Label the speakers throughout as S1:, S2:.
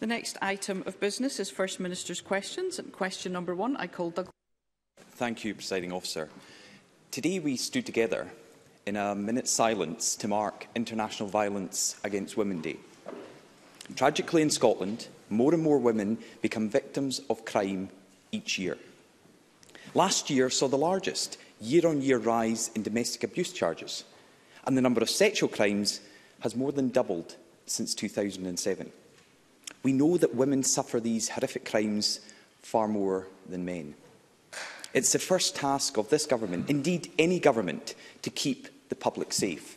S1: The next item of business is First Minister's questions. And question number one, I call Doug.
S2: Thank you, Presiding Officer. Today we stood together in a minute's silence to mark International Violence Against Women Day. Tragically in Scotland, more and more women become victims of crime each year. Last year saw the largest year-on-year -year rise in domestic abuse charges, and the number of sexual crimes has more than doubled since 2007. We know that women suffer these horrific crimes far more than men. It's the first task of this government, indeed any government, to keep the public safe.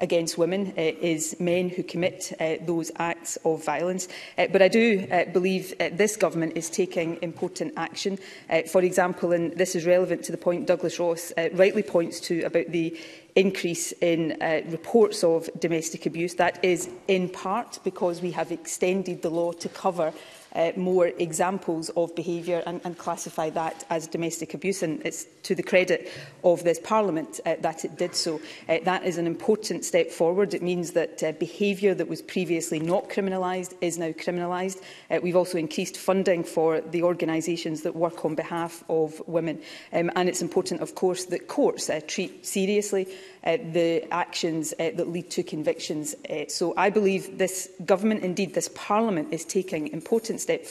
S3: against women uh, is men who commit uh, those acts of violence. Uh, but I do uh, believe uh, this government is taking important action. Uh, for example, and this is relevant to the point Douglas Ross uh, rightly points to about the increase in uh, reports of domestic abuse. That is in part because we have extended the law to cover uh, more examples of behaviour and, and classify that as domestic abuse. And it's to the credit of this Parliament uh, that it did so. Uh, that is an important step forward. It means that uh, behaviour that was previously not criminalised is now criminalised. Uh, we've also increased funding for the organisations that work on behalf of women. Um, and it's important, of course, that courts uh, treat seriously uh, the actions uh, that lead to convictions. Uh, so I believe this government, indeed this parliament, is taking important steps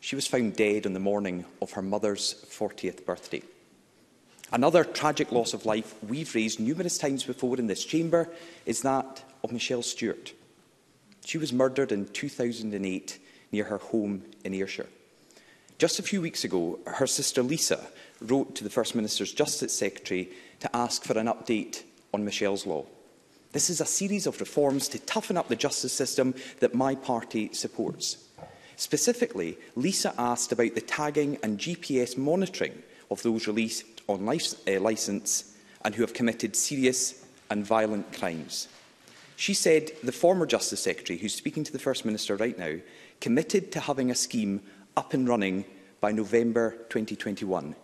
S2: She was found dead on the morning of her mother's 40th birthday. Another tragic loss of life we've raised numerous times before in this chamber is that of Michelle Stewart. She was murdered in 2008 near her home in Ayrshire. Just a few weeks ago, her sister Lisa wrote to the First Minister's Justice Secretary to ask for an update on Michelle's law. This is a series of reforms to toughen up the justice system that my party supports. Specifically, Lisa asked about the tagging and GPS monitoring of those released on life, uh, licence and who have committed serious and violent crimes. She said the former Justice Secretary, who's speaking to the First Minister right now, committed to having a scheme up and running by November 2021.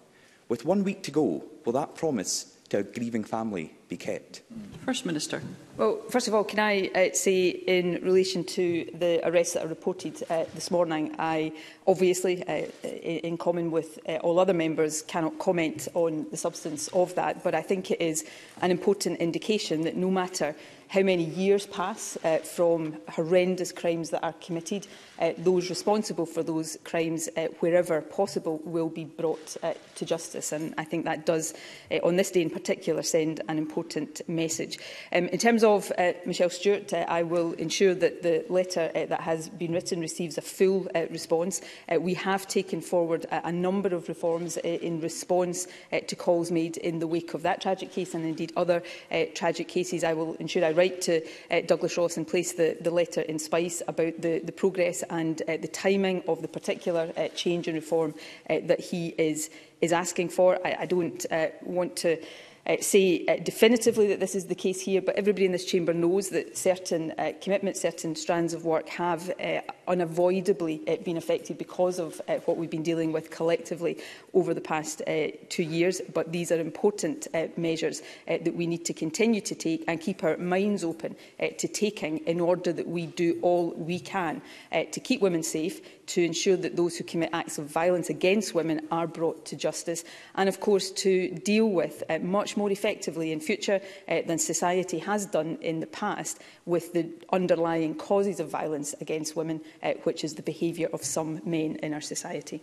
S2: With one week to go, will that promise to a grieving family be kept?
S1: First Minister.
S3: Well, first of all, can I uh, say in relation to the arrests that are reported uh, this morning, I obviously, uh, uh in common with uh, all other members, cannot comment on the substance of that, but I think it is an important indication that no matter how many years pass uh, from horrendous crimes that are committed. Uh, those responsible for those crimes, uh, wherever possible, will be brought uh, to justice. And I think that does, uh, on this day in particular, send an important message. Um, in terms of uh, Michelle Stewart, uh, I will ensure that the letter uh, that has been written receives a full uh, response. Uh, we have taken forward a, a number of reforms uh, in response uh, to calls made in the wake of that tragic case and indeed other uh, tragic cases. I will ensure I write to uh, Douglas Ross and place the, the letter in Spice about the, the progress and uh, the timing of the particular uh, change and reform uh, that he is, is asking for. I, I don't uh, want to uh, say uh, definitively that this is the case here, but everybody in this chamber knows that certain uh, commitments, certain strands of work have uh, unavoidably uh, been affected because of uh, what we've been dealing with collectively over the past uh, two years. But these are important uh, measures uh, that we need to continue to take and keep our minds open uh, to taking in order that we do all we can uh, to keep women safe, to ensure that those who commit acts of violence against women are brought to justice and, of course, to deal with uh, much more effectively in future uh, than society has done in the past with the underlying causes of violence against women uh, which is the behaviour of some men in our society.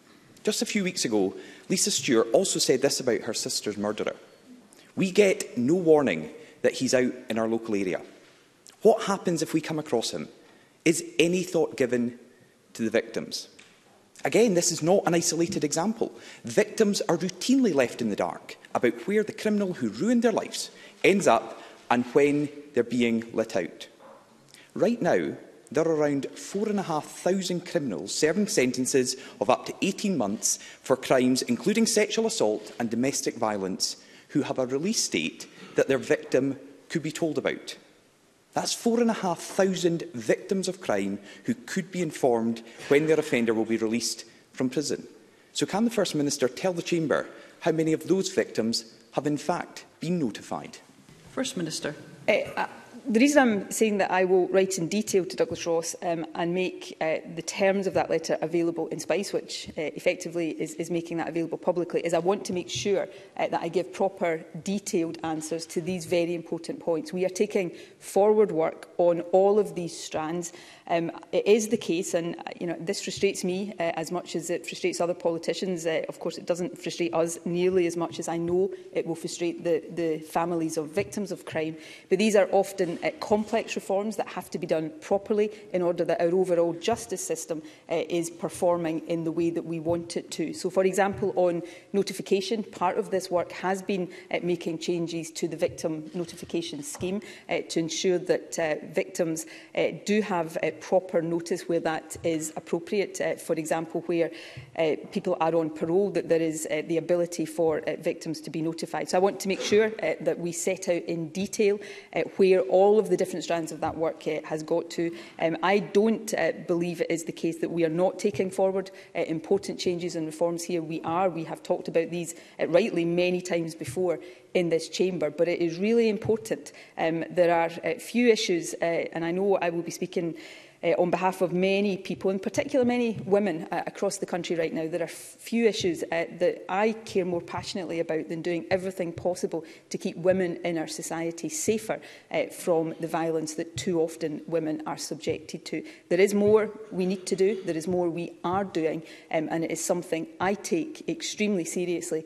S2: Just a few weeks ago, Lisa Stewart also said this about her sister's murderer. We get no warning that he's out in our local area. What happens if we come across him? Is any thought given to the victims? Again, this is not an isolated example. Victims are routinely left in the dark about where the criminal who ruined their lives ends up and when they're being let out. Right now, there are around 4,500 criminals serving sentences of up to 18 months for crimes including sexual assault and domestic violence who have a release date that their victim could be told about. That's 4,500 victims of crime who could be informed when their offender will be released from prison. So can the First Minister tell the Chamber how many of those victims have in fact been notified?
S1: First Minister.
S3: Eh, uh, the reason I'm saying that I will write in detail to Douglas Ross um, and make uh, the terms of that letter available in Spice, which uh, effectively is, is making that available publicly, is I want to make sure uh, that I give proper, detailed answers to these very important points. We are taking forward work on all of these strands. Um, it is the case, and uh, you know this frustrates me uh, as much as it frustrates other politicians. Uh, of course, it doesn't frustrate us nearly as much as I know it will frustrate the, the families of victims of crime. But these are often uh, complex reforms that have to be done properly in order that our overall justice system uh, is performing in the way that we want it to. So, for example, on notification, part of this work has been uh, making changes to the victim notification scheme uh, to ensure that uh, victims uh, do have uh, proper notice where that is appropriate. Uh, for example, where uh, people are on parole, that there is uh, the ability for uh, victims to be notified. So I want to make sure uh, that we set out in detail uh, where all of the different strands of that work uh, has got to. Um, I don't uh, believe it is the case that we are not taking forward uh, important changes and reforms here. We are. We have talked about these uh, rightly many times before in this chamber, but it is really important. Um, there are uh, few issues, uh, and I know I will be speaking uh, on behalf of many people, in particular many women uh, across the country right now. There are few issues uh, that I care more passionately about than doing everything possible to keep women in our society safer uh, from the violence that too often women are subjected to. There is more we need to do, there is more we are doing, um, and it is something I take extremely seriously,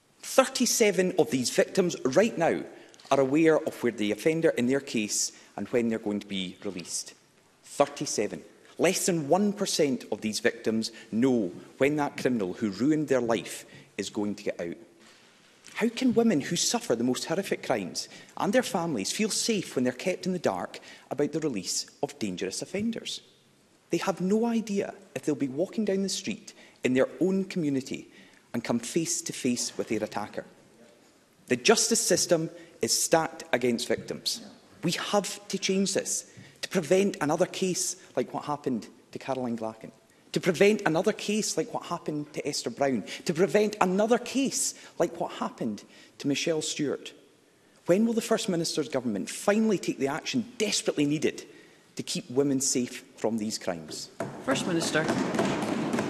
S2: 37 of these victims right now are aware of where the offender in their case and when they're going to be released. 37. Less than 1% of these victims know when that criminal who ruined their life is going to get out. How can women who suffer the most horrific crimes and their families feel safe when they're kept in the dark about the release of dangerous offenders? They have no idea if they'll be walking down the street in their own community and come face to face with their attacker. The justice system is stacked against victims. We have to change this to prevent another case like what happened to Caroline Glacken to prevent another case like what happened to Esther Brown, to prevent another case like what happened to Michelle Stewart. When will the First Minister's government finally take the action desperately needed to keep women safe from these crimes?
S1: First Minister.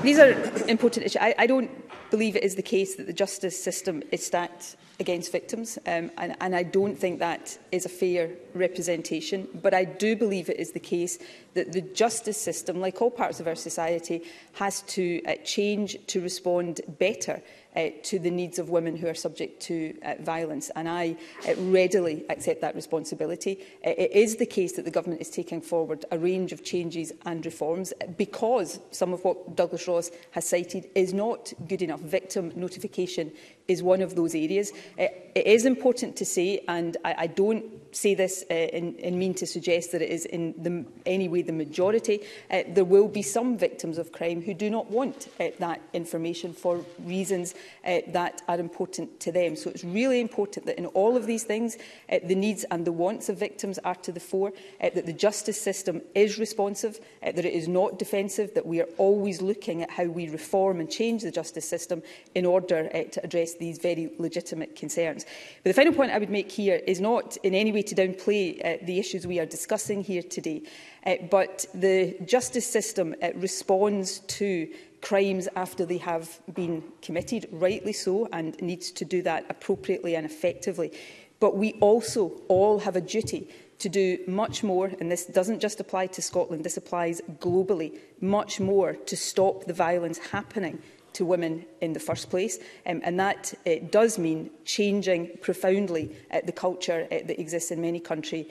S3: These are important issues. I, I don't believe it is the case that the justice system is stacked against victims, um, and, and I don't think that is a fair representation. But I do believe it is the case that the justice system, like all parts of our society, has to uh, change to respond better uh, to the needs of women who are subject to uh, violence. And I uh, readily accept that responsibility. Uh, it is the case that the government is taking forward a range of changes and reforms uh, because some of what Douglas Ross has cited is not good enough. Victim notification is one of those areas. Uh, it is important to say, and I, I don't say this uh, in, in mean to suggest that it is in the, any way the majority. Uh, there will be some victims of crime who do not want uh, that information for reasons uh, that are important to them. So it's really important that in all of these things, uh, the needs and the wants of victims are to the fore, uh, that the justice system is responsive, uh, that it is not defensive, that we are always looking at how we reform and change the justice system in order uh, to address these very legitimate concerns. But the final point I would make here is not in any way to downplay uh, the issues we are discussing here today, uh, but the justice system uh, responds to crimes after they have been committed, rightly so, and needs to do that appropriately and effectively. But we also all have a duty to do much more, and this doesn't just apply to Scotland, this applies globally, much more to stop the violence happening to women in the first place. Um, and that uh, does mean changing profoundly uh, the culture uh, that exists in many countries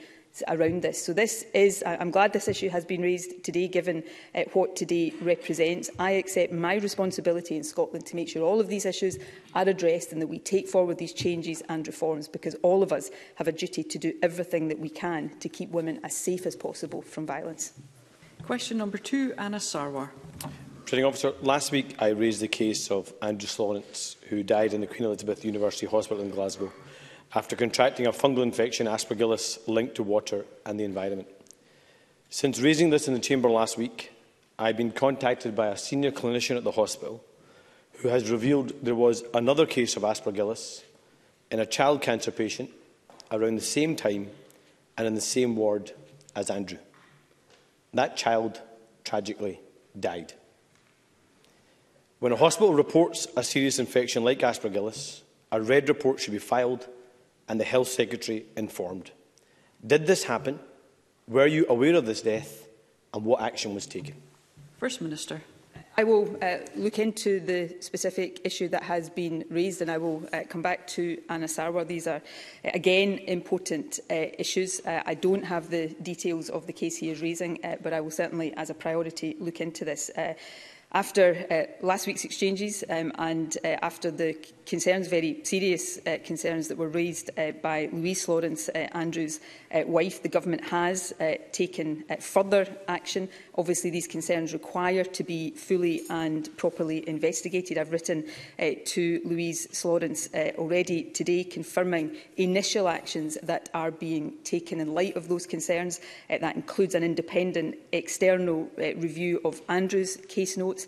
S3: around this. So this is, I'm glad this issue has been raised today, given uh, what today represents. I accept my responsibility in Scotland to make sure all of these issues are addressed and that we take forward these changes and reforms, because all of us have a duty to do everything that we can to keep women as safe as possible from violence.
S1: Question number two, Anna Sarwar.
S4: Presiding Officer, last week I raised the case of Andrew Lawrence, who died in the Queen Elizabeth University Hospital in Glasgow after contracting a fungal infection aspergillus linked to water and the environment. Since raising this in the chamber last week, I've been contacted by a senior clinician at the hospital who has revealed there was another case of aspergillus in a child cancer patient around the same time and in the same ward as Andrew. That child tragically died. When a hospital reports a serious infection like aspergillus, a red report should be filed and the Health Secretary informed. Did this happen? Were you aware of this death? And what action was taken?
S1: First Minister.
S3: I will uh, look into the specific issue that has been raised and I will uh, come back to Anna Sarwar. These are, uh, again, important uh, issues. Uh, I don't have the details of the case he is raising, uh, but I will certainly, as a priority, look into this. Uh, After uh, last week's exchanges um, and uh, after the concerns, very serious uh, concerns that were raised uh, by Louise Lawrence uh, Andrews' uh, wife, the government has uh, taken uh, further action. Obviously, these concerns require to be fully and properly investigated. I've written uh, to Louise Lawrence uh, already today confirming initial actions that are being taken in light of those concerns. Uh, that includes an independent external uh, review of Andrews' case notes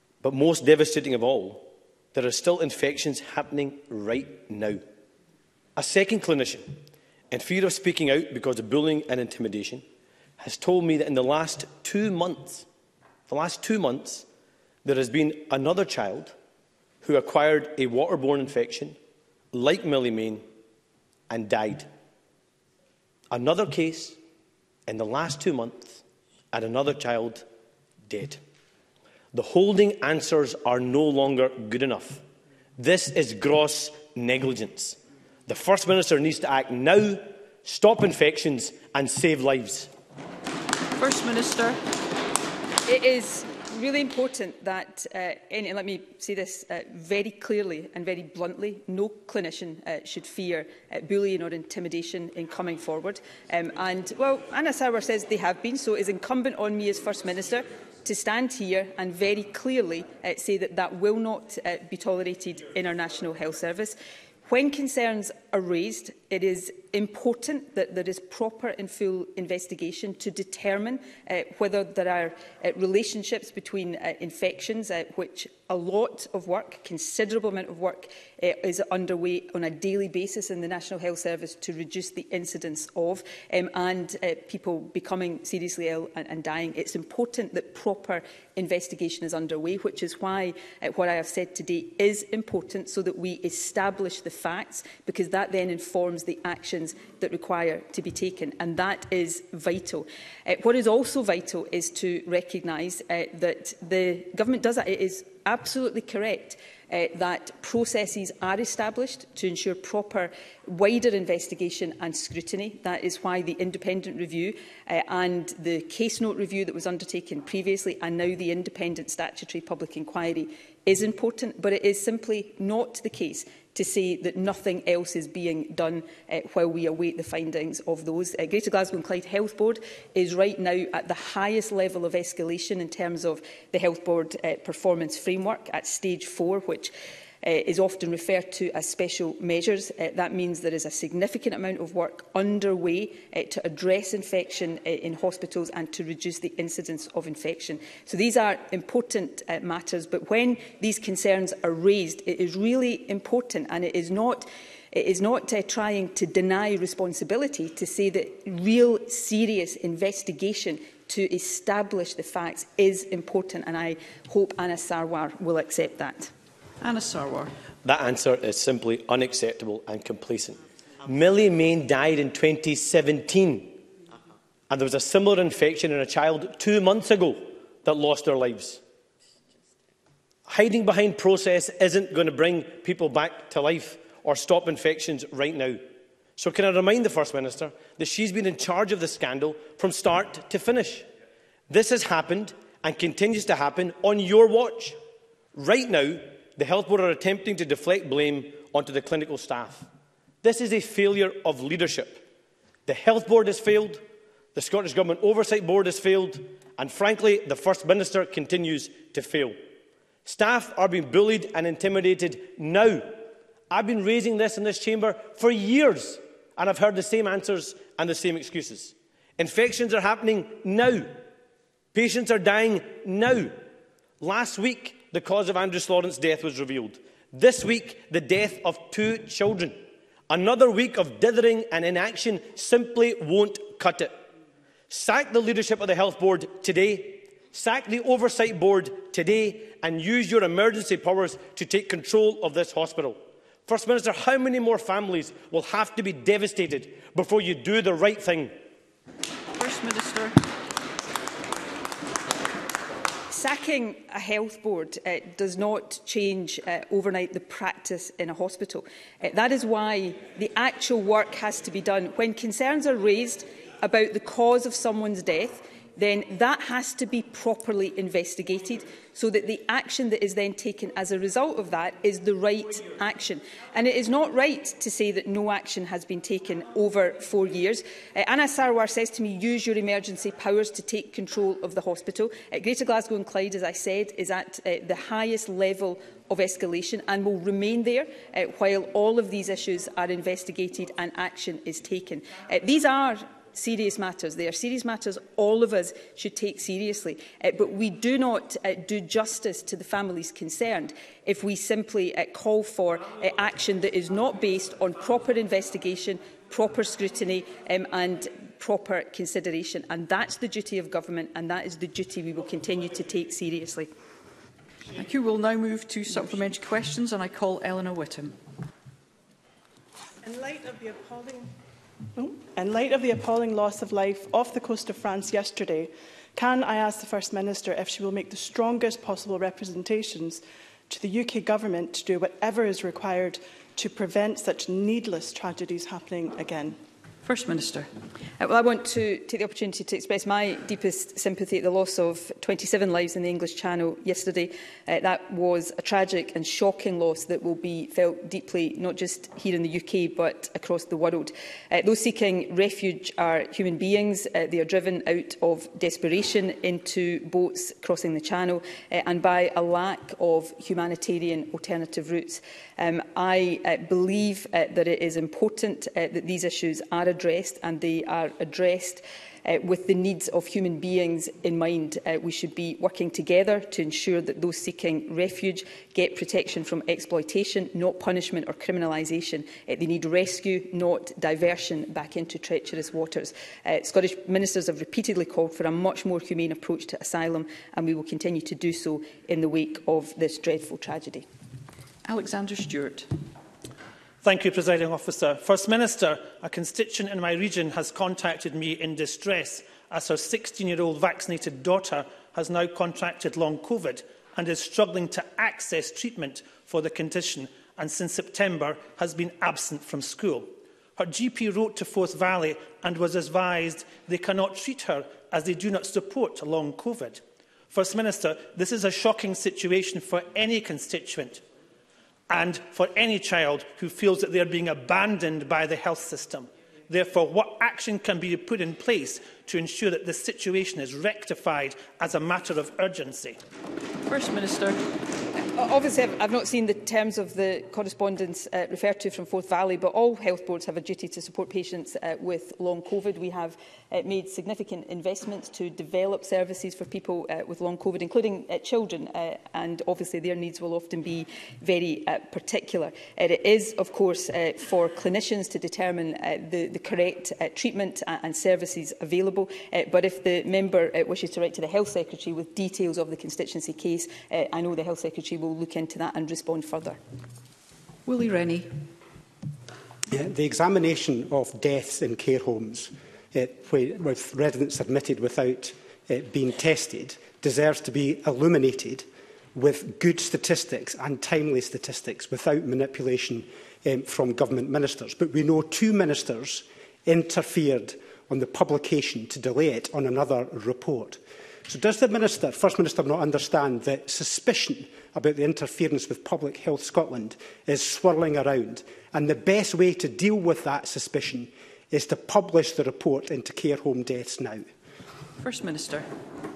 S3: But
S4: most devastating of all, there are still infections happening right now. A second clinician in fear of speaking out because of bullying and intimidation, has told me that in the last two months, the last two months, there has been another child who acquired a waterborne infection, like Millie Main, and died. Another case in the last two months, and another child dead. The holding answers are no longer good enough. This is gross negligence. The First Minister needs to act now, stop infections and save lives.
S1: First Minister.
S3: It is really important that, uh, and let me say this uh, very clearly and very bluntly, no clinician uh, should fear uh, bullying or intimidation in coming forward. Um, and, well, Anna Sauer says they have been, so it is incumbent on me as First Minister to stand here and very clearly uh, say that that will not uh, be tolerated in our National Health Service. When concerns are raised, it is important that there is proper and full investigation to determine uh, whether there are uh, relationships between uh, infections, uh, which a lot of work, considerable amount of work, uh, is underway on a daily basis in the National Health Service to reduce the incidence of um, and uh, people becoming seriously ill and, and dying. It's important that proper investigation is underway, which is why uh, what I have said today is important so that we establish the facts, because that then informs as the actions that require to be taken. And that is vital. Uh, what is also vital is to recognise uh, that the government does that. It is absolutely correct uh, that processes are established to ensure proper wider investigation and scrutiny. That is why the independent review uh, and the case note review that was undertaken previously and now the independent statutory public inquiry is important, but it is simply not the case to say that nothing else is being done uh, while we await the findings of those. Uh, Greater Glasgow and Clyde Health Board is right now at the highest level of escalation in terms of the Health Board uh, performance framework at stage four, which Eh, is often referred to as special measures. Eh, that means there is a significant amount of work underway eh, to address infection in hospitals and to reduce the incidence of infection. So these are important matters, but when these concerns are raised, it is really important and it is not it is not uh, trying to deny responsibility to say that real serious investigation to establish the facts is important and I hope Anna Sarwar will accept that.
S1: Anna Sarwar.
S4: That answer is simply unacceptable and complacent. Millie Main died in 2017 and there was a similar infection in a child two months ago that lost their lives. Hiding behind process isn't going to bring people back to life or stop infections right now. So can I remind the First Minister that she's been in charge of the scandal from start to finish. This has happened and continues to happen on your watch. Right now, the health board are attempting to deflect blame onto the clinical staff. This is a failure of leadership. The health board has failed, the Scottish Government Oversight Board has failed, and frankly, the First Minister continues to fail. Staff are being bullied and intimidated now. I've been raising this in this chamber for years, and I've heard the same answers and the same excuses. Infections are happening now. Patients are dying now. Last week, the cause of Andrew Lawrence's death was revealed. This week, the death of two children. Another week of dithering and inaction simply won't cut it. Sack the leadership of the health board today, sack the oversight board today, and use your emergency powers to take control of this hospital. First Minister, how many more families will have to be devastated before you do the right thing?
S1: First Minister.
S3: Sacking a health board uh, does not change uh, overnight the practice in a hospital. Uh, that is why the actual work has to be done. When concerns are raised about the cause of someone's death, then that has to be properly investigated so that the action that is then taken as a result of that is the right action. And it is not right to say that no action has been taken over four years. Uh, Anna Sarwar says to me, use your emergency powers to take control of the hospital. Uh, Greater Glasgow and Clyde, as I said, is at uh, the highest level of escalation and will remain there uh, while all of these issues are investigated and action is taken. Uh, these are serious matters. They are serious matters all of us should take seriously. Uh, but we do not uh, do justice to the families concerned if we simply uh, call for uh, action that is not based on proper investigation, proper scrutiny um, and proper consideration. And that's the duty of government and that is the duty we will continue to take seriously.
S1: Thank you. We'll now move to supplementary questions and I call Eleanor Whittam.
S5: In light of the appalling In light of the appalling loss of life off the coast of France yesterday, can I ask the First Minister if she will make the strongest possible representations to the UK Government to do whatever is required to prevent such needless tragedies happening again?
S1: First Minister.
S3: Uh, well, I want to take the opportunity to express my deepest sympathy at the loss of 27 lives in the English Channel yesterday. Uh, that was a tragic and shocking loss that will be felt deeply, not just here in the UK, but across the world. Uh, those seeking refuge are human beings. Uh, they are driven out of desperation into boats crossing the Channel uh, and by a lack of humanitarian alternative routes. Um, I uh, believe uh, that it is important uh, that these issues are addressed and they are addressed uh, with the needs of human beings in mind. Uh, we should be working together to ensure that those seeking refuge get protection from exploitation, not punishment or criminalisation. Uh, they need rescue, not diversion back into treacherous waters. Uh, Scottish ministers have repeatedly called for a much more humane approach to asylum, and we will continue to do so in the wake of this dreadful tragedy.
S1: Alexander Stewart.
S6: Thank you, Presiding Officer. First Minister, a constituent in my region has contacted me in distress as her 16-year-old vaccinated daughter has now contracted long COVID and is struggling to access treatment for the condition and since September has been absent from school. Her GP wrote to Forth Valley and was advised they cannot treat her as they do not support long COVID. First Minister, this is a shocking situation for any constituent and for any child who feels that they are being abandoned by the health system. Therefore, what action can be put in place to ensure that the situation is rectified as a matter of urgency?
S1: First Minister
S3: obviously, I've, I've not seen the terms of the correspondence uh, referred to from Forth Valley, but all health boards have a duty to support patients uh, with long COVID. We have uh, made significant investments to develop services for people uh, with long COVID, including uh, children, uh, and obviously their needs will often be very uh, particular. Uh, it is, of course, uh, for clinicians to determine uh, the, the correct uh, treatment uh, and services available, uh, but if the member uh, wishes to write to the Health Secretary with details of the constituency case, uh, I know the Health Secretary will look into that and respond further.
S1: Willie Rennie.
S7: Yeah, the examination of deaths in care homes uh, with residents admitted without uh, being tested deserves to be illuminated with good statistics and timely statistics without manipulation um, from government ministers. But we know two ministers interfered on the publication to delay it on another report. So does the minister, First Minister not understand that suspicion about the interference with Public Health Scotland is swirling around. And the best way to deal with that suspicion is to publish the report into care home deaths now.
S1: First Minister.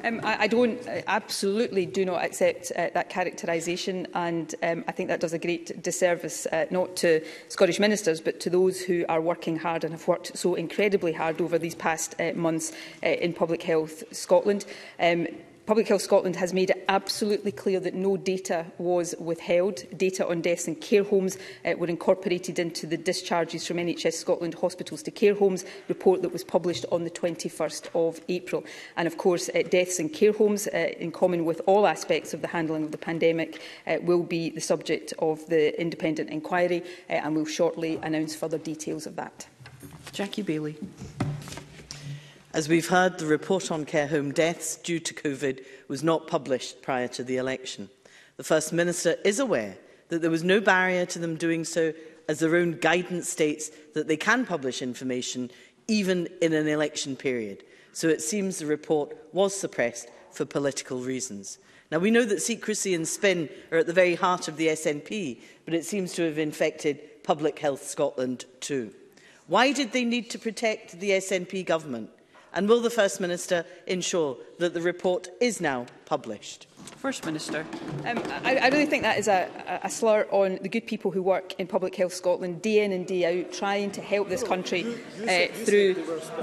S3: Um, I, I don't, I absolutely do not accept uh, that characterisation and um, I think that does a great disservice uh, not to Scottish Ministers but to those who are working hard and have worked so incredibly hard over these past uh, months uh, in Public Health Scotland. Um, Public Health Scotland has made it absolutely clear that no data was withheld. Data on deaths in care homes uh, were incorporated into the discharges from NHS Scotland hospitals to care homes report that was published on the 21st of April. And of course, uh, deaths in care homes, uh, in common with all aspects of the handling of the pandemic, uh, will be the subject of the independent inquiry uh, and we'll shortly announce further details of that.
S1: Jackie Bailey.
S8: As we've heard, the report on care home deaths due to COVID was not published prior to the election. The First Minister is aware that there was no barrier to them doing so as their own guidance states that they can publish information even in an election period. So it seems the report was suppressed for political reasons. Now, we know that secrecy and spin are at the very heart of the SNP, but it seems to have infected Public Health Scotland too. Why did they need to protect the SNP government? And will the First Minister ensure that the report is now published?
S1: First Minister.
S3: Um, I, I really think that is a, a slur on the good people who work in Public Health Scotland day in and day out trying to help this country you, you uh, through.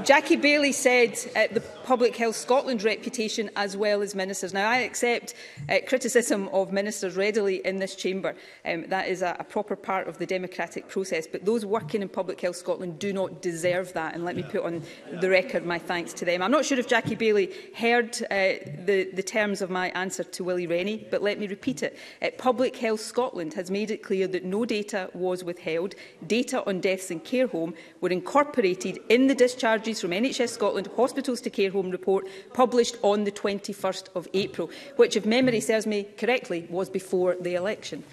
S3: Jackie Bailey said uh, the Public Health Scotland reputation as well as ministers. Now, I accept uh, criticism of ministers readily in this chamber. Um, that is a, a proper part of the democratic process. But those working in Public Health Scotland do not deserve that. And let me put on the record my thanks to them. I'm not sure if Jackie Bailey heard uh, the, the terms of my answer to Willie Rennie, but let me repeat it. At uh, Public Health Scotland has made it clear that no data was withheld. Data on deaths in care home were incorporated in the discharges from NHS Scotland Hospitals to Care Home report published on the 21st of April, which, if memory serves me correctly, was before the election.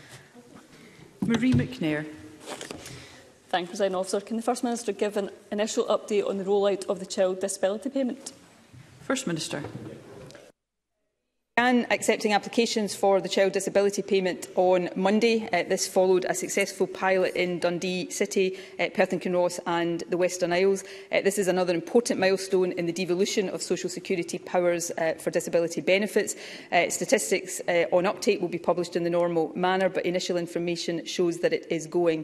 S1: Marie McNair.
S9: Thank you, President Officer. Can the First Minister give an initial update on the rollout of the child disability payment?
S1: First Minister
S3: began accepting applications for the child disability payment on Monday. Uh, this followed a successful pilot in Dundee City, uh, Perth and Kinross and the Western Isles. Uh, this is another important milestone in the devolution of social security powers uh, for disability benefits. Uh, statistics uh, on uptake will be published in the normal manner, but initial information shows that it is going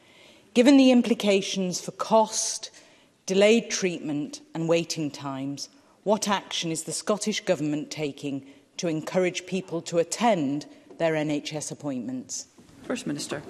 S10: Given the implications for cost, delayed treatment and waiting times, what action is the Scottish Government taking to encourage people to attend their NHS appointments?
S1: First Minister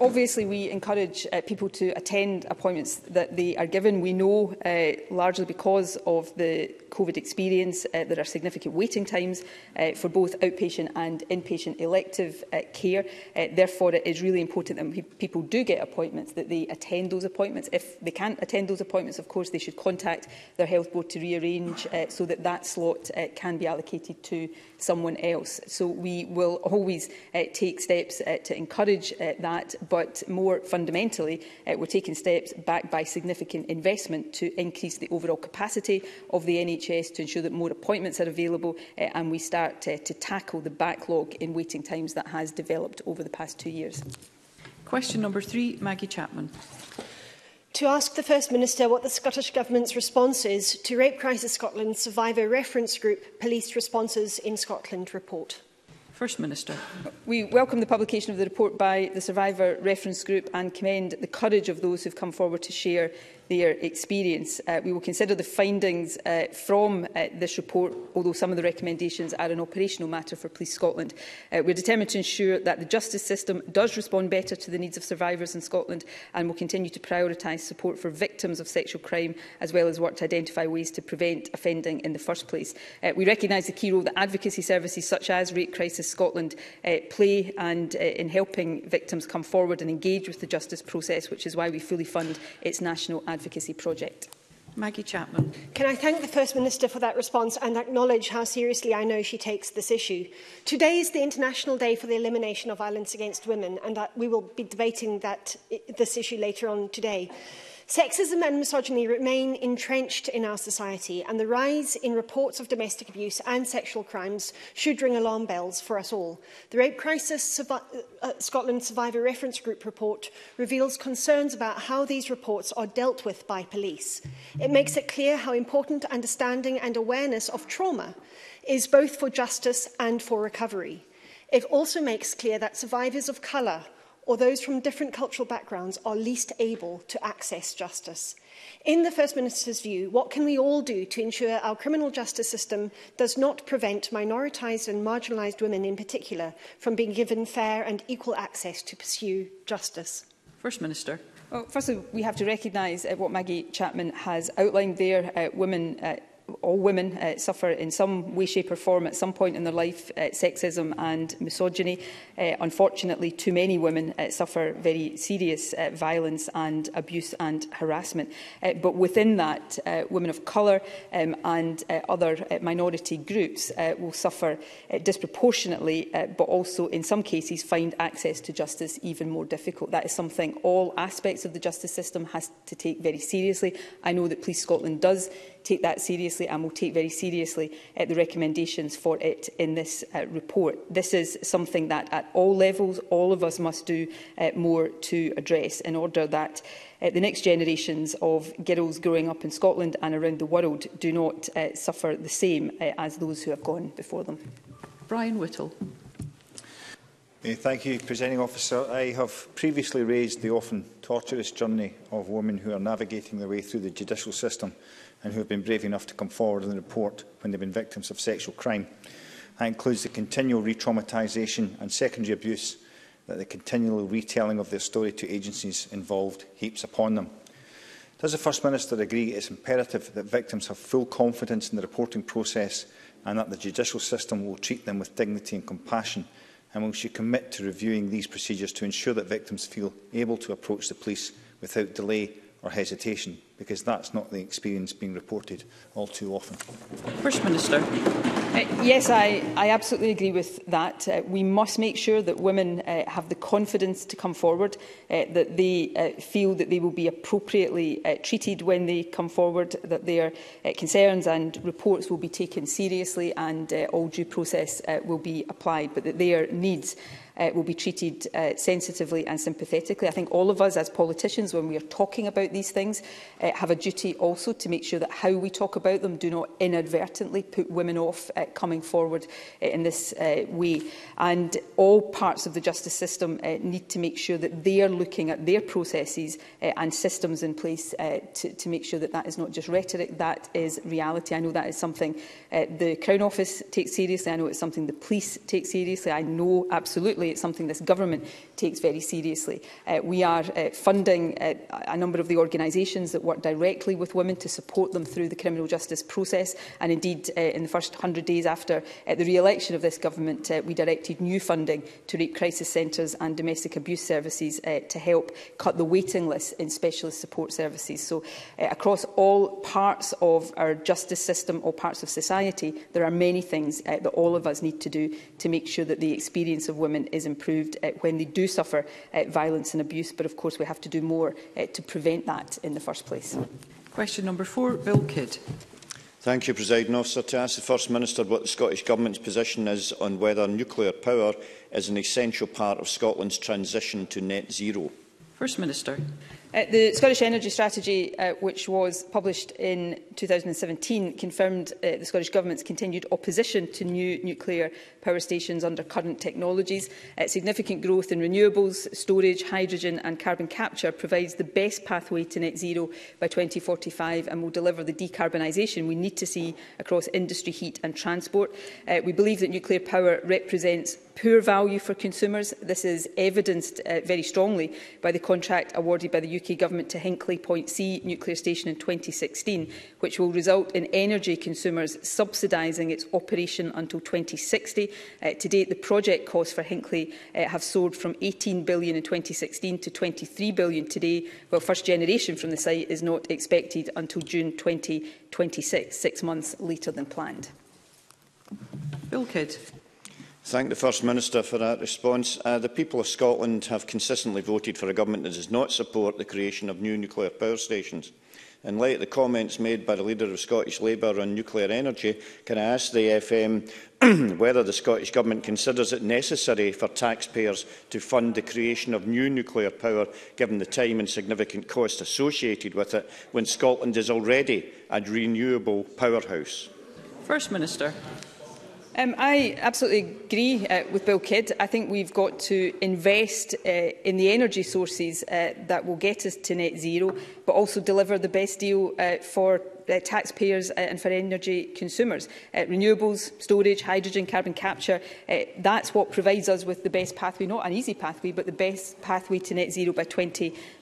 S3: obviously, we encourage uh, people to attend appointments that they are given. We know, uh, largely because of the COVID experience, uh, there are significant waiting times uh, for both outpatient and inpatient elective uh, care. Uh, therefore, it is really important that people do get appointments, that they attend those appointments. If they can't attend those appointments, of course, they should contact their health board to rearrange uh, so that that slot uh, can be allocated to someone else. So we will always uh, take steps uh, to encourage uh, that but more fundamentally, uh, we're taking steps backed by significant investment to increase the overall capacity of the NHS to ensure that more appointments are available uh, and we start uh, to tackle the backlog in waiting times that has developed over the past two years.
S1: Question number three, Maggie Chapman.
S11: To ask the First Minister what the Scottish Government's response is to Rape Crisis Scotland's Survivor Reference Group Police Responses in Scotland report.
S1: First Minister.
S3: We welcome the publication of the report by the Survivor Reference Group and commend the courage of those who have come forward to share their experience. Uh, we will consider the findings uh, from uh, this report, although some of the recommendations are an operational matter for Police Scotland. Uh, we are determined to ensure that the justice system does respond better to the needs of survivors in Scotland and will continue to prioritise support for victims of sexual crime as well as work to identify ways to prevent offending in the first place. Uh, we recognise the key role that advocacy services such as Rape Crisis Scotland uh, play and uh, in helping victims come forward and engage with the justice process, which is why we fully fund its national advocacy advocacy project.
S1: Maggie Chapman.
S11: Can I thank the First Minister for that response and acknowledge how seriously I know she takes this issue. Today is the International Day for the Elimination of Violence Against Women and we will be debating that, this issue later on today. Sexism and misogyny remain entrenched in our society and the rise in reports of domestic abuse and sexual crimes should ring alarm bells for us all. The Rape Crisis Survi uh, uh, Scotland Survivor Reference Group report reveals concerns about how these reports are dealt with by police. It makes it clear how important understanding and awareness of trauma is both for justice and for recovery. It also makes clear that survivors of colour or those from different cultural backgrounds are least able to access justice. In the First Minister's view, what can we all do to ensure our criminal justice system does not prevent minoritised and marginalised women in particular from being given fair and equal access to pursue justice?
S1: First Minister.
S3: Well, firstly, we have to recognise uh, what Maggie Chapman has outlined there. Uh, women uh, all women uh, suffer in some way, shape or form at some point in their life uh, sexism and misogyny. Uh, unfortunately, too many women uh, suffer very serious uh, violence and abuse and harassment. Uh, but within that, uh, women of colour um, and uh, other uh, minority groups uh, will suffer uh, disproportionately, uh, but also in some cases find access to justice even more difficult. That is something all aspects of the justice system has to take very seriously. I know that Police Scotland does take that seriously and will take very seriously uh, the recommendations for it in this uh, report. This is something that at all levels all of us must do uh, more to address in order that uh, the next generations of girls growing up in Scotland and around the world do not uh, suffer the same uh, as those who have gone before them.
S1: Brian Whittle.
S12: Thank you, Presenting Officer. I have previously raised the often torturous journey of women who are navigating their way through the judicial system and who have been brave enough to come forward and report when they've been victims of sexual crime. That includes the continual re-traumatisation and secondary abuse that the continual retelling of their story to agencies involved heaps upon them. Does the First Minister agree it is imperative that victims have full confidence in the reporting process and that the judicial system will treat them with dignity and compassion? And will she commit to reviewing these procedures to ensure that victims feel able to approach the police without delay or hesitation? because that's not the experience being reported all too often.
S1: First Minister.
S3: Uh, yes, I, I absolutely agree with that. Uh, we must make sure that women uh, have the confidence to come forward, uh, that they uh, feel that they will be appropriately uh, treated when they come forward, that their uh, concerns and reports will be taken seriously and uh, all due process uh, will be applied, but that their needs uh, will be treated uh, sensitively and sympathetically. I think all of us as politicians, when we are talking about these things, uh, have a duty also to make sure that how we talk about them do not inadvertently put women off uh, coming forward uh, in this uh, way. And all parts of the justice system uh, need to make sure that they are looking at their processes uh, and systems in place uh, to, to make sure that that is not just rhetoric, that is reality. I know that is something uh, the Crown Office takes seriously. I know it's something the police take seriously. I know absolutely it's something this government takes very seriously. Uh, we are uh, funding uh, a number of the organisations that work directly with women to support them through the criminal justice process. And indeed, uh, in the first 100 days after uh, the re-election of this government, uh, we directed new funding to rape crisis centres and domestic abuse services uh, to help cut the waiting list in specialist support services. So uh, across all parts of our justice system, all parts of society, society, there are many things uh, that all of us need to do to make sure that the experience of women is improved uh, when they do suffer uh, violence and abuse. But of course, we have to do more uh, to prevent that in the first place.
S1: Question number four, Bill Kidd.
S13: Thank you, President Officer. To ask the First Minister what the Scottish Government's position is on whether nuclear power is an essential part of Scotland's transition to net zero.
S1: First Minister.
S3: Uh, the Scottish Energy Strategy, uh, which was published in 2017, confirmed uh, the Scottish Government's continued opposition to new nuclear power stations under current technologies. Uh, significant growth in renewables, storage, hydrogen and carbon capture provides the best pathway to net zero by 2045 and will deliver the decarbonisation we need to see across industry, heat and transport. Uh, we believe that nuclear power represents poor value for consumers. This is evidenced uh, very strongly by the contract awarded by the UK Government to Hinkley Point C nuclear station in 2016, which will result in energy consumers subsidising its operation until 2060. Uh, to date, the project costs for Hinkley uh, have soared from 18 billion in 2016 to 23 billion today, while first generation from the site is not expected until June 2026, six months later than planned.
S1: Bill Kidd.
S13: Thank the First Minister for that response. Uh, the people of Scotland have consistently voted for a government that does not support the creation of new nuclear power stations. In light of the comments made by the Leader of Scottish Labour on nuclear energy, can I ask the FM whether the Scottish Government considers it necessary for taxpayers to fund the creation of new nuclear power, given the time and significant cost associated with it, when Scotland is already a renewable powerhouse?
S1: First Minister.
S3: Um, I absolutely agree uh, with Bill Kidd. I think we've got to invest uh, in the energy sources uh, that will get us to net zero, but also deliver the best deal uh, for uh, taxpayers uh, and for energy consumers. Uh, renewables, storage, hydrogen, carbon capture, uh, that's what provides us with the best pathway, not an easy pathway, but the best pathway to net zero by 2045.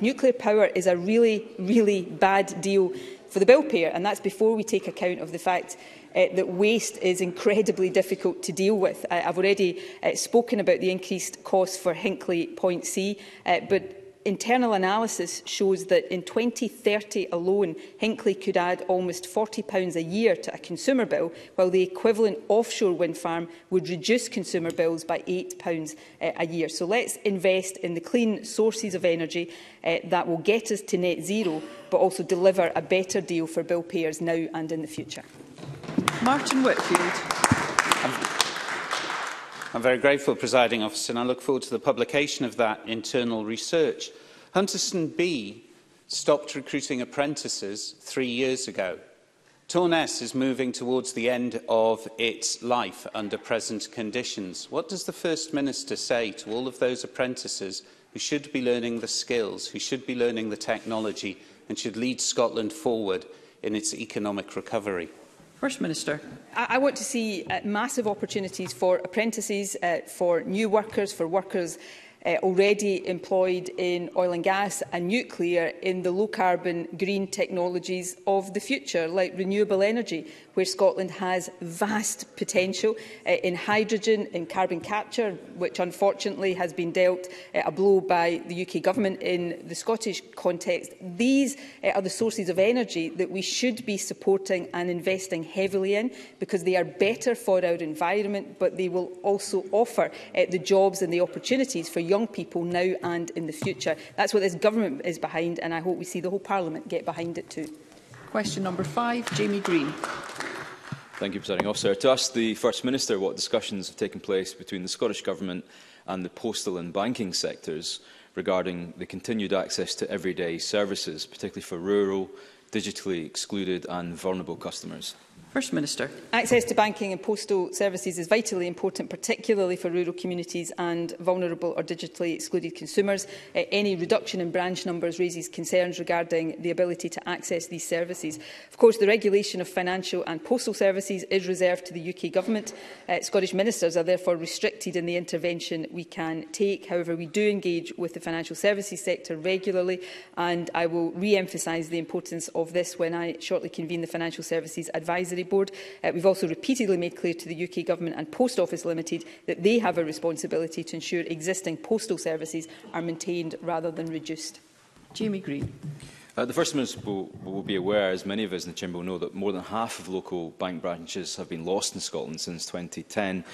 S3: Nuclear power is a really, really bad deal for the bill payer, and that's before we take account of the fact uh, that waste is incredibly difficult to deal with. Uh, I've already uh, spoken about the increased cost for Hinkley Point C, uh, but internal analysis shows that in 2030 alone, Hinkley could add almost £40 a year to a consumer bill, while the equivalent offshore wind farm would reduce consumer bills by £8 uh, a year. So let's invest in the clean sources of energy uh, that will get us to net zero, but also deliver a better deal for bill payers now and in the future.
S1: Martin Whitfield.
S14: I'm, I'm very grateful, Presiding Officer, and I look forward to the publication of that internal research. Hunterston B stopped recruiting apprentices three years ago. Torness is moving towards the end of its life under present conditions. What does the First Minister say to all of those apprentices who should be learning the skills, who should be learning the technology and should lead Scotland forward in its economic recovery?
S1: First Minister.
S3: I want to see uh, massive opportunities for apprentices, uh, for new workers, for workers uh, already employed in oil and gas and nuclear in the low-carbon green technologies of the future, like renewable energy, where Scotland has vast potential uh, in hydrogen, in carbon capture, which unfortunately has been dealt uh, a blow by the UK government in the Scottish context. These uh, are the sources of energy that we should be supporting and investing heavily in because they are better for our environment, but they will also offer uh, the jobs and the opportunities for young young people now and in the future. That's what this government is behind, and I hope we see the whole Parliament get behind it too.
S1: Question number five, Jamie Green.
S15: Thank you, Presiding Officer. To ask the First Minister what discussions have taken place between the Scottish Government and the postal and banking sectors regarding the continued access to everyday services, particularly for rural, digitally excluded and vulnerable customers.
S1: First Minister.
S3: Access to banking and postal services is vitally important, particularly for rural communities and vulnerable or digitally excluded consumers. Uh, any reduction in branch numbers raises concerns regarding the ability to access these services. Of course, the regulation of financial and postal services is reserved to the UK Government. Uh, Scottish ministers are therefore restricted in the intervention we can take. However, we do engage with the financial services sector regularly, and I will re-emphasise the importance of this when I shortly convene the Financial Services Advisory Advisory Board. Uh, we've also repeatedly made clear to the UK Government and Post Office Limited that they have a responsibility to ensure existing postal services are maintained rather than reduced.
S1: Jamie Green.
S15: Uh, the First Minister will, will be aware, as many of us in the Chamber will know, that more than half of local bank branches have been lost in Scotland since 2010.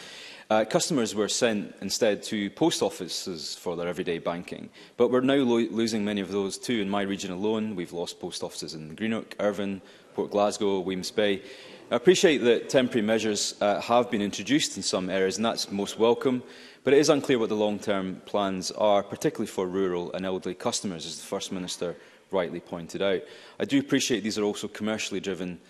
S15: Uh, customers were sent instead to post offices for their everyday banking, but we're now lo losing many of those too. In my region alone, we've lost post offices in Greenock, Irvine, Port Glasgow, Weems Bay. I appreciate that temporary measures uh, have been introduced in some areas, and that's most welcome, but it is unclear what the long-term plans are, particularly for rural and elderly customers, as the First Minister rightly pointed out. I do appreciate these are also commercially driven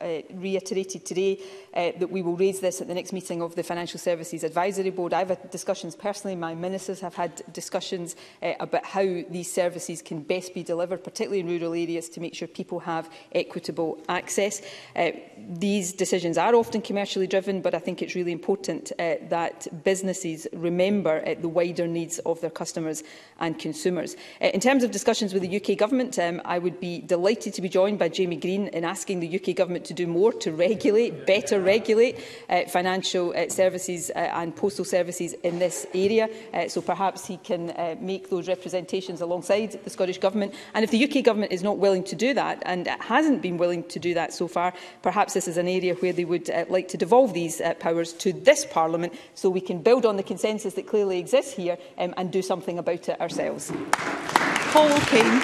S15: uh,
S3: reiterated today uh, that we will raise this at the next meeting of the Financial Services Advisory Board. I've had discussions personally, my ministers have had discussions uh, about how these services can best be delivered, particularly in rural areas, to make sure people have equitable access. Uh, these decisions are often commercially driven, but I think it's really important uh, that businesses remember uh, the wider needs of their customers and consumers. Uh, in terms of discussions with the UK Government, um, I would be delighted to be joined by Jamie Green in asking the UK Government to do more to regulate, better regulate uh, financial uh, services uh, and postal services in this area. Uh, so perhaps he can uh, make those representations alongside the Scottish Government. And if the UK Government is not willing to do that and hasn't been willing to do that so far, perhaps this is an area where they would uh, like to devolve these uh, powers powers to this Parliament so we can build on the consensus that clearly exists here um, and do something about it ourselves.
S1: Paul Kane.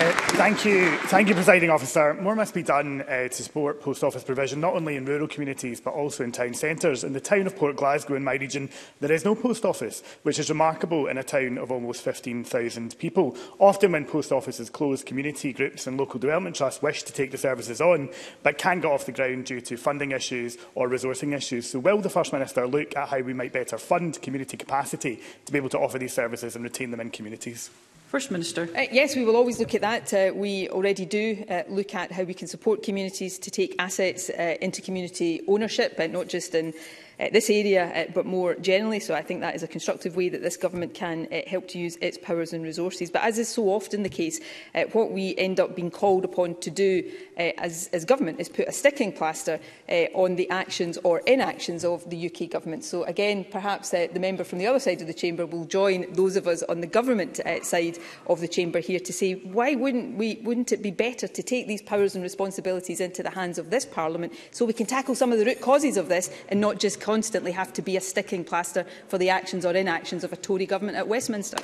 S16: Uh, thank you, thank you, presiding officer. More must be done uh, to support post office provision, not only in rural communities but also in town centres. In the town of Port Glasgow, in my region, there is no post office, which is remarkable in a town of almost 15,000 people. Often, when post offices close, community groups and local development trusts wish to take the services on, but can't get off the ground due to funding issues or resourcing issues. So, will the First Minister look at how we might better fund community capacity to be able to offer these services and retain them in communities?
S1: First Minister.
S3: Uh, yes, we will always look at that. Uh, we already do uh, look at how we can support communities to take assets uh, into community ownership, but not just in uh, this area, uh, but more generally. So I think that is a constructive way that this government can uh, help to use its powers and resources. But as is so often the case, uh, what we end up being called upon to do uh, as, as government is put a sticking plaster uh, on the actions or inactions of the UK government. So again, perhaps uh, the member from the other side of the chamber will join those of us on the government uh, side of the chamber here to say why wouldn't we wouldn't it be better to take these powers and responsibilities into the hands of this parliament so we can tackle some of the root causes of this and not just constantly have to be a sticking plaster for the actions or inactions of a Tory government at Westminster.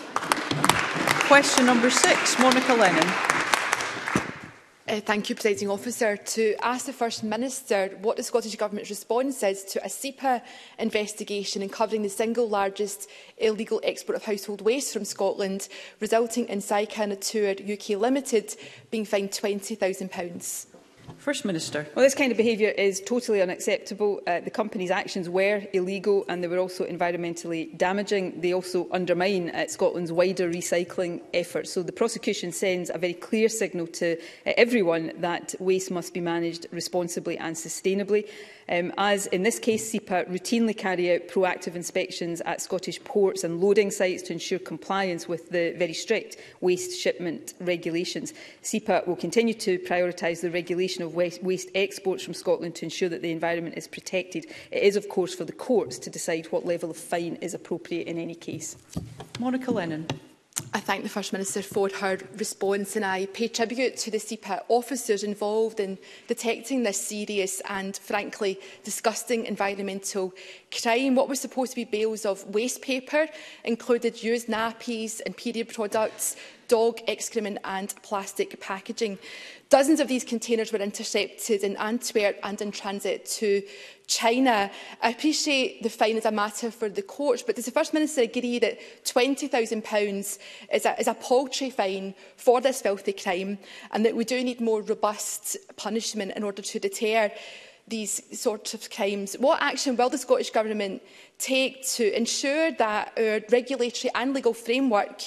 S1: Question number six, Monica Lennon.
S17: Uh, thank you, Presiding Officer. To ask the First Minister what the Scottish Government's response is to a SEPA investigation in covering the single largest illegal export of household waste from Scotland, resulting in Saikana Tour UK Limited being fined £20,000.
S1: First Minister.
S3: Well, this kind of behaviour is totally unacceptable. Uh, the company's actions were illegal and they were also environmentally damaging. They also undermine uh, Scotland's wider recycling efforts. So the prosecution sends a very clear signal to uh, everyone that waste must be managed responsibly and sustainably um, as in this case SEPA routinely carry out proactive inspections at Scottish ports and loading sites to ensure compliance with the very strict waste shipment regulations. SEPA will continue to prioritise the regulation of waste, waste exports from Scotland to ensure that the environment is protected. It is of course for the courts to decide what level of fine is appropriate in any case.
S1: Monica Lennon.
S17: I thank the First Minister for her response and I pay tribute to the SEPA officers involved in detecting this serious and, frankly, disgusting environmental crime. What was supposed to be bales of waste paper included used nappies and period products dog excrement and plastic packaging. Dozens of these containers were intercepted in Antwerp and in transit to China. I appreciate the fine is a matter for the courts, but does the First Minister agree that £20,000 is is a paltry fine for this filthy crime and that we do need more robust punishment in order to deter these sorts of crimes. What action will the Scottish Government take to ensure that our regulatory and legal framework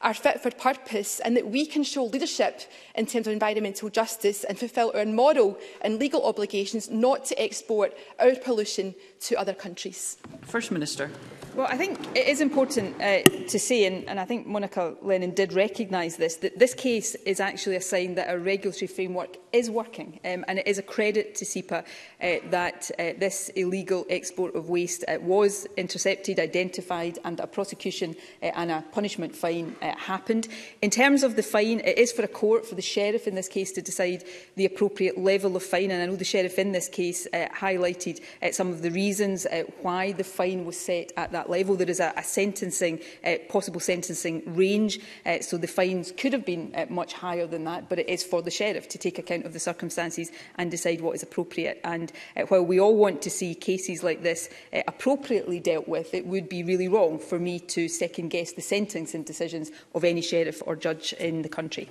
S17: our fit for purpose and that we can show leadership in terms of environmental justice and fulfil our moral and legal obligations not to export our pollution to other countries.
S1: First Minister.
S3: Well, I think it is important uh, to say, and, and I think Monica Lennon did recognise this, that this case is actually a sign that our regulatory framework is working, um, and it is a credit to SEPA uh, that uh, this illegal export of waste uh, was intercepted, identified, and a prosecution uh, and a punishment fine uh, happened. In terms of the fine, it is for a court, for the sheriff in this case, to decide the appropriate level of fine, and I know the sheriff in this case uh, highlighted uh, some of the reasons reasons uh, why the fine was set at that level. There is a, a sentencing, uh, possible sentencing range, uh, so the fines could have been uh, much higher than that, but it is for the Sheriff to take account of the circumstances and decide what is appropriate. And uh, while we all want to see cases like this uh, appropriately dealt with, it would be really wrong for me to second-guess the sentencing decisions of any Sheriff or judge in the country.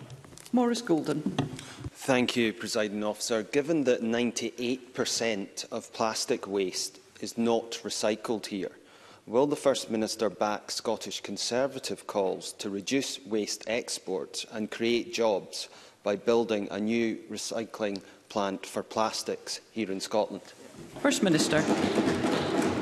S1: Morris Golden.
S18: Thank you, Presiding Officer. Given that 98% of plastic waste is not recycled here. Will the First Minister back Scottish Conservative calls to reduce waste exports and create jobs by building a new recycling plant for plastics here in Scotland?
S1: First Minister.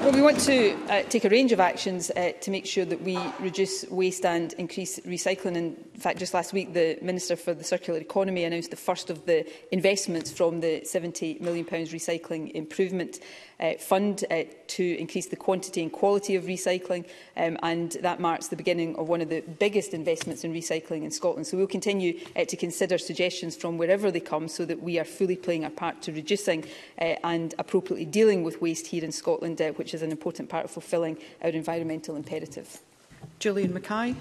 S3: Well, we want to uh, take a range of actions uh, to make sure that we reduce waste and increase recycling. In fact, just last week, the Minister for the Circular Economy announced the first of the investments from the £70 million Recycling Improvement uh, Fund uh, to increase the quantity and quality of recycling, um, and that marks the beginning of one of the biggest investments in recycling in Scotland. So we'll continue uh, to consider suggestions from wherever they come so that we are fully playing our part to reducing uh, and appropriately dealing with waste here in Scotland, uh, which is an important part of fulfilling our environmental imperative.
S1: Julian Mackay.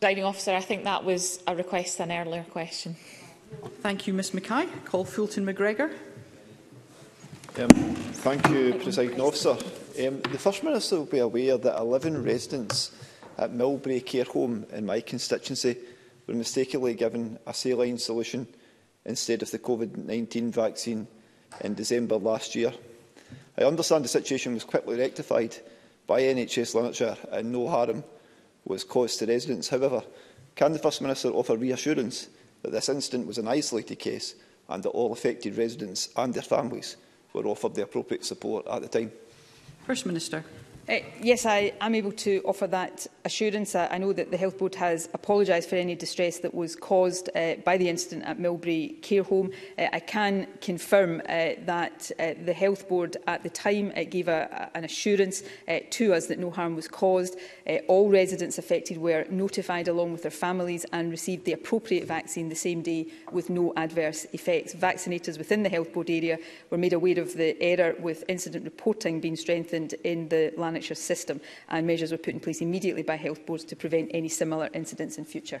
S19: Presiding officer, I think that was a request an earlier question.
S1: Thank you, Ms Mackay. Call Fulton McGregor.
S20: Um, thank you, Presiding Officer. Um, the First Minister will be aware that 11 residents at Millbrae Care Home in my constituency were mistakenly given a saline solution instead of the COVID-19 vaccine in December last year. I understand the situation was quickly rectified by NHS Lanarkshire and no harm was caused to residents. However, can the First Minister offer reassurance that this incident was an isolated case and that all affected residents and their families were offered the appropriate support at the time?
S1: First Minister.
S3: Uh, yes, I am able to offer that assurance. I, know that the Health Board has apologised for any distress that was caused uh, by the incident at Milbury Care Home. Uh, I can confirm that the Health Board at the time gave a, an assurance to us that no harm was caused. all residents affected were notified along with their families and received the appropriate vaccine the same day with no adverse effects. Vaccinators within the Health Board area were made aware of the error with incident reporting being strengthened in the land manager's system and measures were put in place immediately by health boards to prevent any similar incidents in future.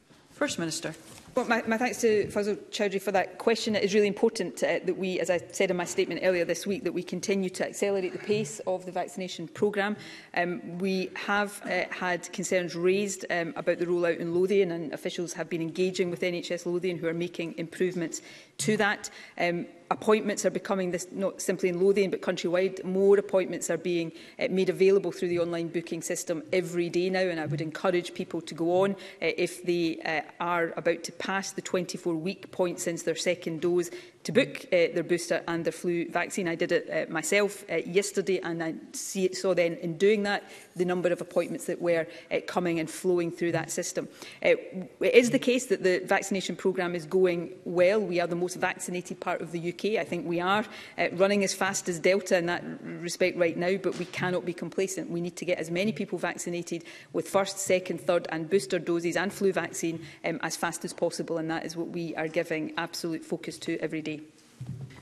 S21: First Minister.
S3: Well, my, my thanks to Fazil Chowdhury for that question. It is really important uh, that we, as I said in my statement earlier this week, that we continue to accelerate the pace of the vaccination programme. Um, we have uh, had concerns raised um, about the rollout in Lothian and officials have been engaging with NHS Lothian who are making improvements to that. Um, appointments are becoming this not simply in Lothian but countrywide more appointments are being uh, made available through the online booking system every day now and I would encourage people to go on uh, if they uh, are about to pass the 24 week point since their second dose to book uh, their booster and their flu vaccine. I did it uh, myself uh, yesterday and I see, saw then in doing that the number of appointments that were uh, coming and flowing through that system. Uh, it is the case that the vaccination programme is going well. We are the most vaccinated part of the UK. I think we are uh, running as fast as Delta in that respect right now, but we cannot be complacent. We need to get as many people vaccinated with first, second, third and booster doses and flu vaccine um, as fast as possible, and that is what we are giving absolute focus to every day.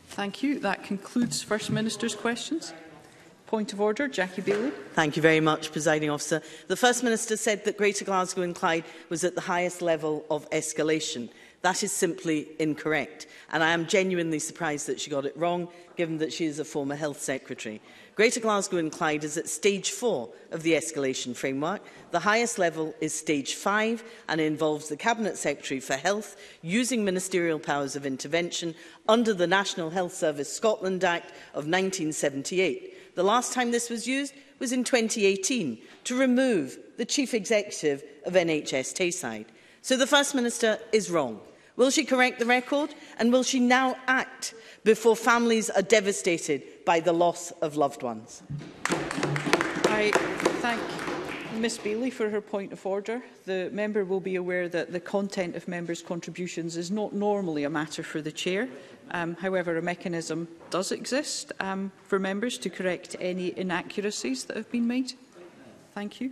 S1: Thank you. That concludes First Minister's questions. Point of order, Jackie Bailey.
S8: Thank you very much, Presiding Officer. The First Minister said that Greater Glasgow and Clyde was at the highest level of escalation. That is simply incorrect. And I am genuinely surprised that she got it wrong, given that she is a former health secretary. Greater Glasgow and Clyde is at stage four of the escalation framework. The highest level is stage five and involves the Cabinet Secretary for Health using ministerial powers of intervention under the National Health Service Scotland Act of 1978. The last time this was used was in 2018 to remove the Chief Executive of NHS Tayside. So the First Minister is wrong. Will she correct the record? And will she now act before families are devastated by the loss of loved ones?
S1: I thank Ms Bailey for her point of order. The member will be aware that the content of members' contributions is not normally a matter for the chair. Um, however, a mechanism does exist um, for members to correct any inaccuracies that have been made. Thank you.